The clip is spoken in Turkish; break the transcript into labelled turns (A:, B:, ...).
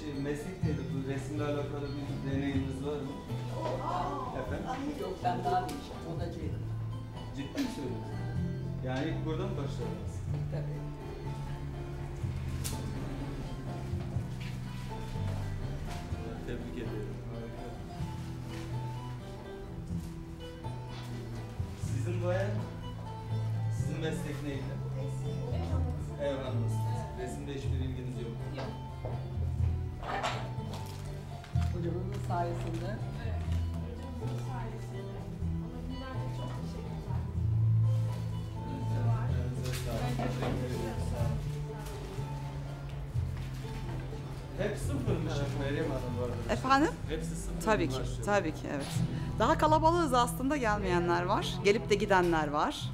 A: şey, meslek neydi? Bu resimle alakalı bir deneyiminiz var mı? Efendim?
B: Yok ben daha bir işim, odacıydım.
A: Ciddi mi söylüyorsun? Yani ilk buradan mı başladınız?
B: Tabii.
A: Tebrik ederim. Harika. Sizin bayan, sizin meslek neydi?
C: Meslek.
B: Hocamızın sayesinde.
C: Evet. Hocamızın sayesinde. Ona binlerce çok teşekkürler.
A: Sağ olun. Hep sıfırmış Meryem Hanım bu arada. Efendim? Hepsi sıfır. Tabii ki, tabii
D: ki evet. Daha kalabalığız aslında gelmeyenler var. Gelip de gidenler var.